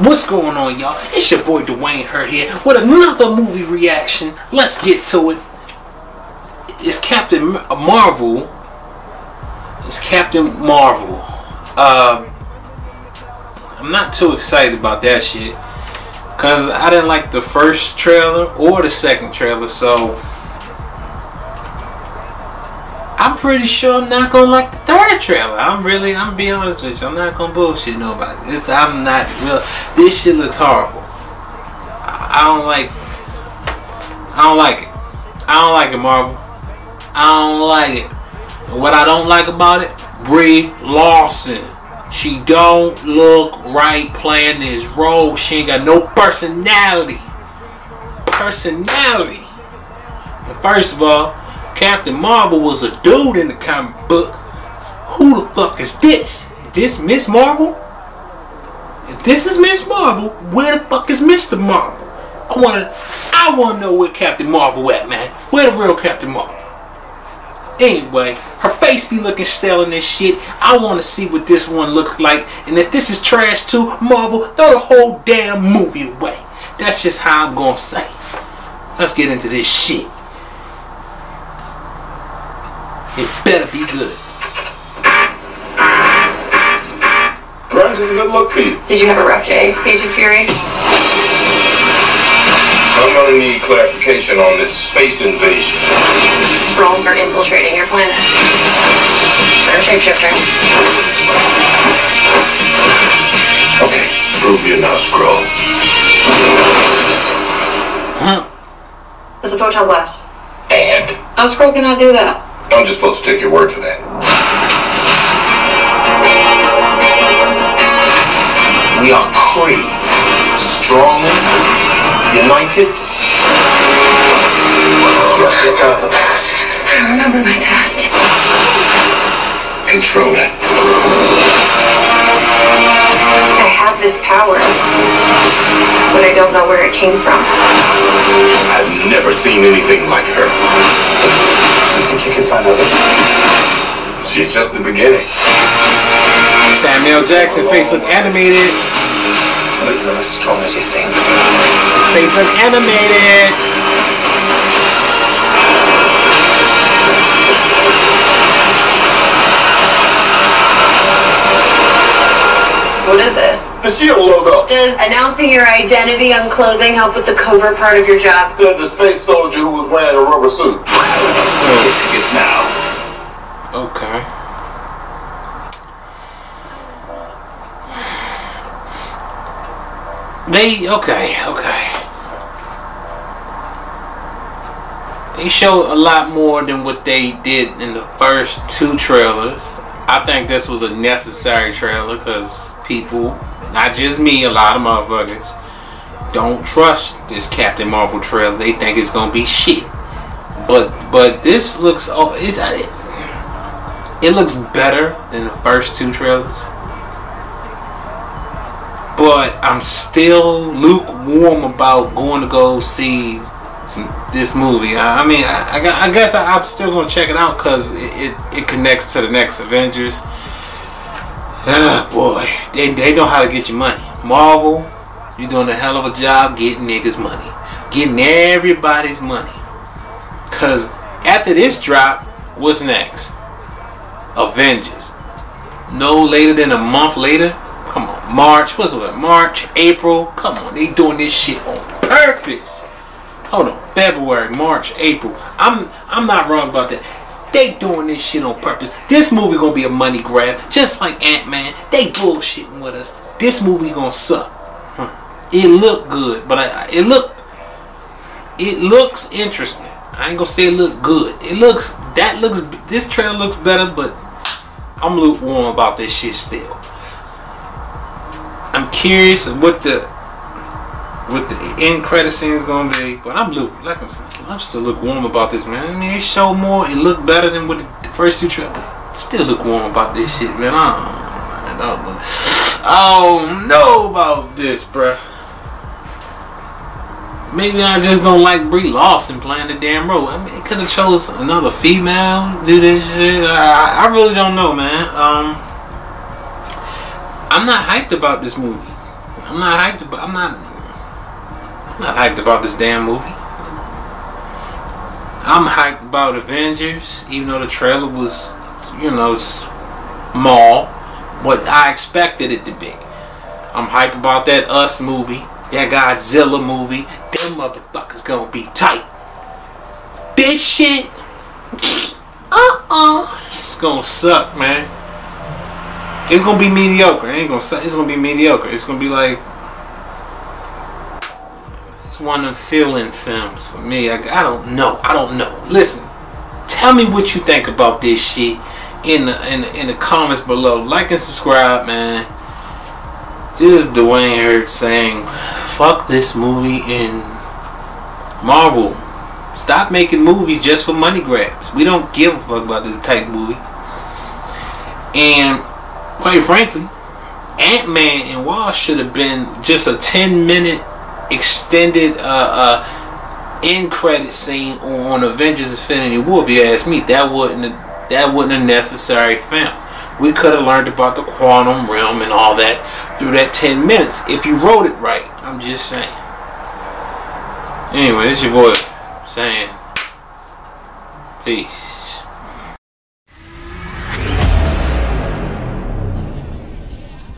What's going on, y'all? It's your boy Dwayne Hurt here with another movie reaction. Let's get to it. It's Captain Marvel. It's Captain Marvel. Uh, I'm not too excited about that shit. Because I didn't like the first trailer or the second trailer, so I'm pretty sure I'm not gonna like the third trailer. I'm really, I'm being honest with you. I'm not gonna bullshit nobody. This, I'm not real. This shit looks horrible. I don't like. I don't like it. I don't like it, Marvel. I don't like it. What I don't like about it, Brie Larson. She don't look right playing this role. She ain't got no personality. Personality. First of all, Captain Marvel was a dude in the comic book. Who the fuck is this? Is this Miss Marvel? If this is Miss Marvel, where the fuck is Mr. Marvel? I wanna I wanna know where Captain Marvel at, man. Where the real Captain Marvel? Anyway, her face be looking stale in this shit. I want to see what this one looks like. And if this is trash too, Marvel, throw the whole damn movie away. That's just how I'm to say. Let's get into this shit. It better be good. Grunge is a good look for you. Did you have a rough day, Agent Fury? I'm gonna need clarification on this space invasion. Skrulls are infiltrating your planet. They're shapeshifters. Okay, prove you're not Skrull. It's a photon blast. And How Skrull cannot do that? I'm just supposed to take your word for that. We are Kree. Strong, united. Yes, look out the past. I don't remember my past. Control it. I have this power, but I don't know where it came from. I've never seen anything like her. You think you can find others? She's just the beginning. Samuel Jackson face look animated. But you're not as strong as you think. His face look animated. The shield logo Does announcing your identity on clothing help with the covert part of your job? said the space soldier who was wearing a rubber suit. Get tickets now. Okay. They okay, okay. They show a lot more than what they did in the first two trailers. I think this was a necessary trailer because people, not just me, a lot of motherfuckers, don't trust this Captain Marvel trailer. They think it's gonna be shit. But but this looks oh it's it, it looks better than the first two trailers. But I'm still lukewarm about going to go see some, this movie. I, I mean, I, I, I guess I, I'm still gonna check it out because it, it, it connects to the next Avengers. Boy, they, they know how to get your money. Marvel, you're doing a hell of a job getting niggas money, getting everybody's money. Cause after this drop, what's next? Avengers. No later than a month later. Come on, March. What's it? March, April. Come on, they doing this shit on purpose. Hold on, February, March, April. I'm I'm not wrong about that. They doing this shit on purpose. This movie gonna be a money grab, just like Ant Man. They bullshitting with us. This movie gonna suck. It looked good, but I, it look it looks interesting. I ain't gonna say it look good. It looks that looks this trailer looks better, but I'm lukewarm about this shit still. I'm curious what the what the end credit scene is gonna be, but I'm look like I'm saying, I'm still lukewarm about this man. I mean, it showed more. It looked better than what the first two trailers. Still lukewarm about this shit, man. I don't, I don't, know. I don't know about this, bruh. Maybe I just don't like Brie Larson playing the damn role. I mean, it could have chose another female do this shit. I, I really don't know, man. Um, I'm not hyped about this movie. I'm not hyped about. I'm not. Not hyped about this damn movie. I'm hyped about Avengers, even though the trailer was, you know, small, what I expected it to be. I'm hyped about that Us movie, that Godzilla movie. Them motherfuckers gonna be tight. This shit, uh uh, it's gonna suck, man. It's gonna be mediocre. It ain't gonna suck. It's gonna be mediocre. It's gonna be like one of them feeling films for me. I, I don't know. I don't know. Listen, tell me what you think about this shit in the in the, in the comments below. Like and subscribe, man. This is Dwayne Hurt saying, "Fuck this movie in Marvel." Stop making movies just for money grabs. We don't give a fuck about this type movie. And quite frankly, Ant Man and Wasp should have been just a 10 minute extended uh, uh, end credit scene on Avengers Infinity War. If you ask me, that wouldn't that wouldn't a necessary film. We could have learned about the quantum realm and all that through that 10 minutes if you wrote it right. I'm just saying. Anyway, this your boy saying peace.